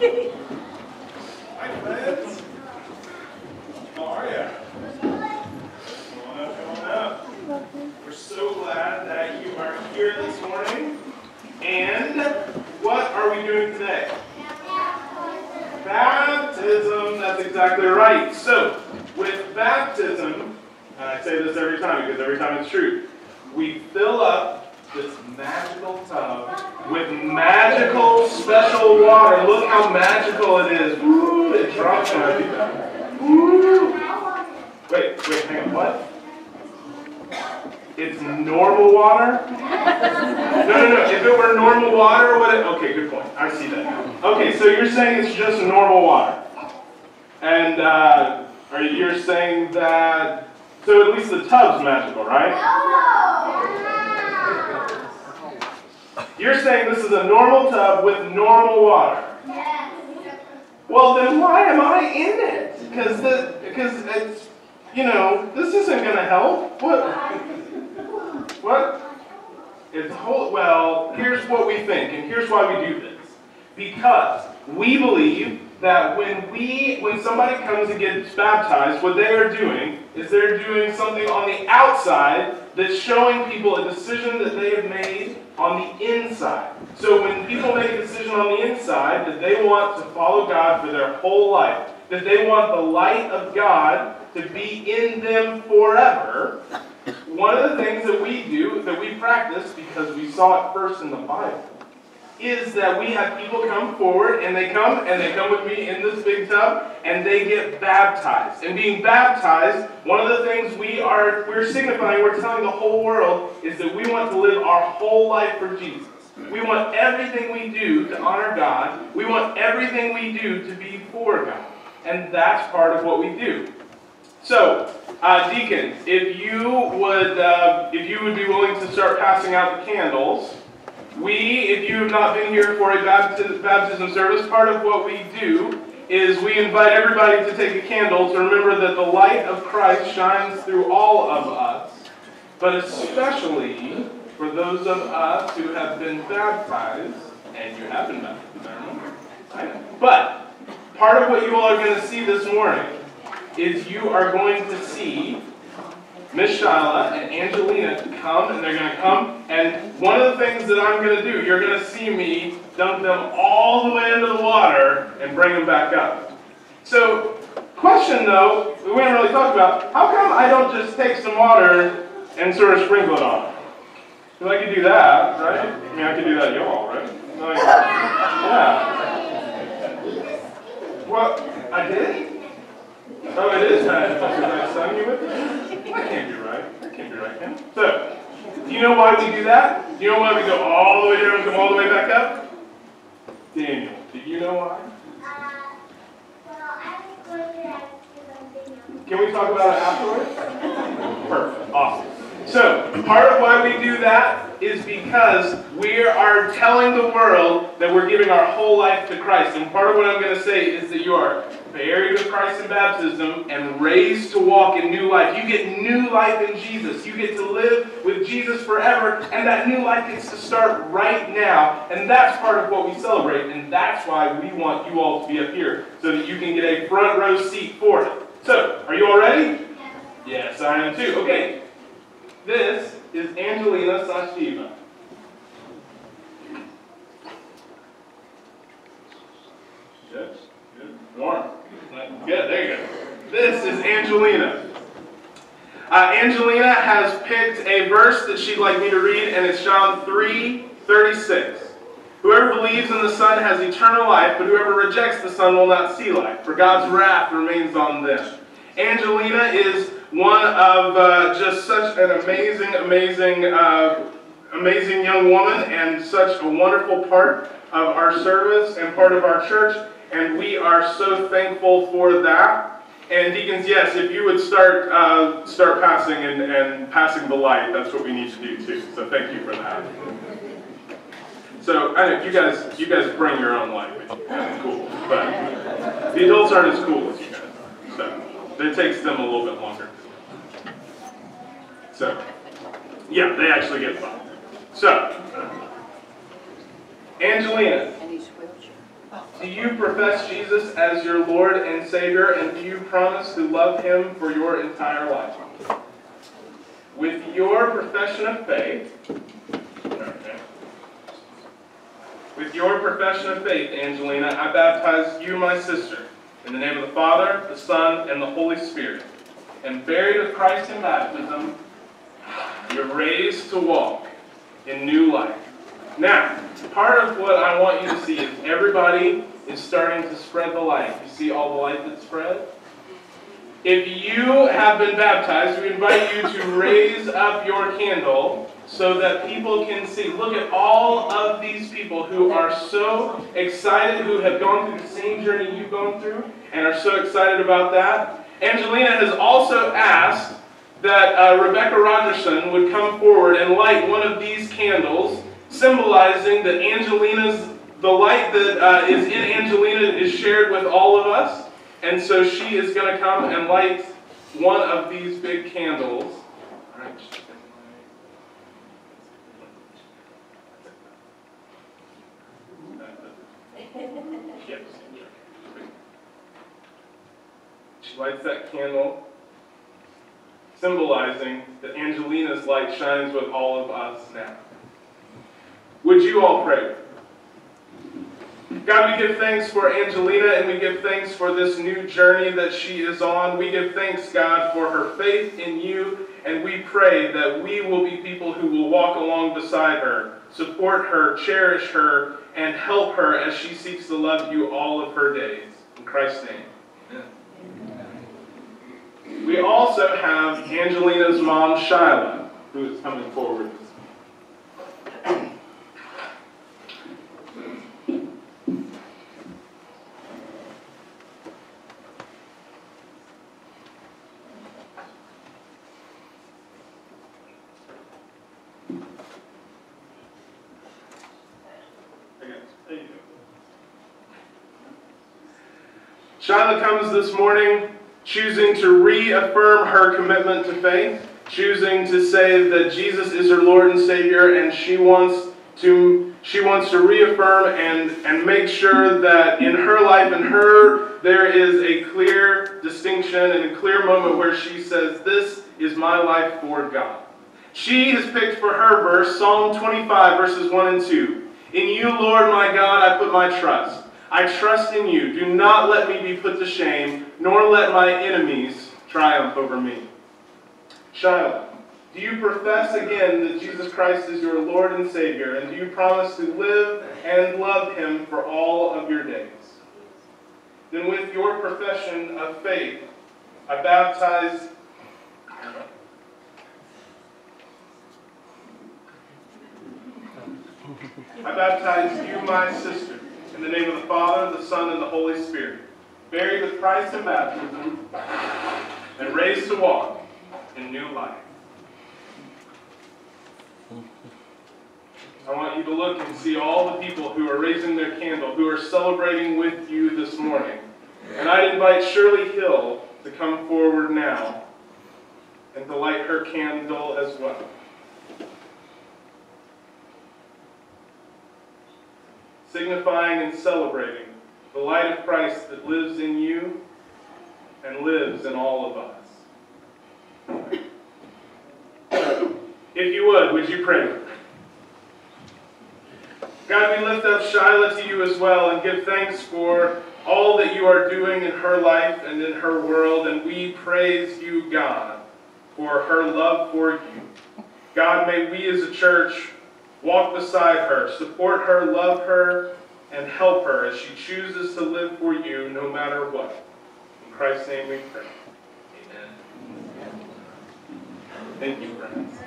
Hi, friends. How are you? Come on up, come on up. We're so glad that you are here this morning. And what are we doing today? Baptism, that's exactly right. So, with baptism, and I say this every time because every time it's true, we fill up this magical tub with magical special water. Look how magical it is. Woo, it drops on. Woo. Wait, wait, hang on, what? It's normal water? No, no, no. If it were normal water, would it? Okay, good point. I see that. Okay, so you're saying it's just normal water, and uh, are you, you're saying that? So at least the tub's magical, right? You're saying this is a normal tub with normal water. Well, then why am I in it? Because the because it's you know this isn't going to help. What? What? It's whole. Well, here's what we think, and here's why we do this. Because we believe that when we when somebody comes and gets baptized, what they are doing is they're doing something on the outside that's showing people a decision that they have made on the inside. So when people make a decision on the inside that they want to follow God for their whole life, that they want the light of God to be in them forever, one of the things that we do, that we practice because we saw it first in the Bible, is that we have people come forward and they come and they come with me in this big tub and they get baptized. And being baptized, one of the things we are we're signifying, we're telling the whole world is that we want to live our whole life for Jesus. We want everything we do to honor God. We want everything we do to be for God. And that's part of what we do. So, uh, deacons, if you would, uh, if you would be willing to start passing out the candles, we, if you have not been here for a baptism, service, part of what we do is we invite everybody to take a candle to remember that the light of Christ shines through all of us, but especially for those of us who have been baptized, and you have been baptized, I know. But part of what you all are going to see this morning is you are going to see Miss Shyla and Angelina come, and they're going to come, and one of the things that I'm going to do, you're going to see me dump them all the way into the water and bring them back up. So, question though, we haven't really talked about, how come I don't just take some water and sort of sprinkle it on? Because I could do that, right? I mean, I could do that y'all, right? Yeah. Well, I did? Oh, it is nice. Because I sung you with it? That can't be right. That can't be right, can it? So, do you know why we do that? Do you know why we go all the way down and come all the way back up? Daniel, do you know why? Uh, well, I was going to ask you Can we talk about it afterwards? Perfect. Awesome. So, part of why we do that is because we are telling the world that we're giving our whole life to Christ. And part of what I'm going to say is that you are buried with Christ in baptism and raised to walk in new life. You get new life in Jesus. You get to live with Jesus forever, and that new life gets to start right now. And that's part of what we celebrate, and that's why we want you all to be up here so that you can get a front row seat for it. So, are you all ready? Yes, I am too. Okay. This is Angelina Sachdeva. Good. Good. Warm. Good. There you go. This is Angelina. Uh, Angelina has picked a verse that she'd like me to read, and it's John 3 36. Whoever believes in the Son has eternal life, but whoever rejects the Son will not see life, for God's wrath remains on them. Angelina is one of uh, just such an amazing, amazing, uh, amazing young woman, and such a wonderful part of our service and part of our church, and we are so thankful for that. And deacons, yes, if you would start uh, start passing and, and passing the light, that's what we need to do too. So thank you for that. So I know you guys you guys bring your own light. That's cool. But the adults aren't as cool as you guys are. So it takes them a little bit longer. So yeah, they actually get fun. So Angelina. Do you profess Jesus as your Lord and Savior, and do you promise to love Him for your entire life? With your profession of faith, with your profession of faith, Angelina, I baptize you, my sister, in the name of the Father, the Son, and the Holy Spirit. And buried with Christ in baptism, you're raised to walk in new life. Now, part of what I want you to see is everybody is starting to spread the light. You see all the light that's spread? If you have been baptized, we invite you to raise up your candle so that people can see. Look at all of these people who are so excited, who have gone through the same journey you've gone through, and are so excited about that. Angelina has also asked that uh, Rebecca Rogerson would come forward and light one of these candles, symbolizing that Angelina's, the light that uh, is in Angelina is shared with all of us. And so she is going to come and light one of these big candles. She lights that candle, symbolizing that Angelina's light shines with all of us now. Would you all pray? God, we give thanks for Angelina and we give thanks for this new journey that she is on. We give thanks, God, for her faith in you, and we pray that we will be people who will walk along beside her, support her, cherish her, and help her as she seeks to love you all of her days. In Christ's name. We also have Angelina's mom, Shyla, who is coming forward. Shyla comes this morning choosing to reaffirm her commitment to faith, choosing to say that Jesus is her Lord and Savior, and she wants to she wants to reaffirm and, and make sure that in her life and her there is a clear distinction and a clear moment where she says, This is my life for God. She has picked for her verse Psalm 25, verses 1 and 2. In you, Lord my God, I put my trust. I trust in you. Do not let me be put to shame, nor let my enemies triumph over me. Shyla, do you profess again that Jesus Christ is your Lord and Savior, and do you promise to live and love him for all of your days? Then with your profession of faith, I baptize I baptize you, my sister in the name of the Father, the Son, and the Holy Spirit, buried with Christ in baptism, and raised to walk in new life. I want you to look and see all the people who are raising their candle, who are celebrating with you this morning. And I'd invite Shirley Hill to come forward now and to light her candle as well. Signifying and celebrating the light of Christ that lives in you and lives in all of us. If you would, would you pray? God, we lift up Shyla to you as well and give thanks for all that you are doing in her life and in her world, and we praise you, God, for her love for you. God, may we as a church Walk beside her, support her, love her, and help her as she chooses to live for you no matter what. In Christ's name we pray. Amen. Thank you, friends.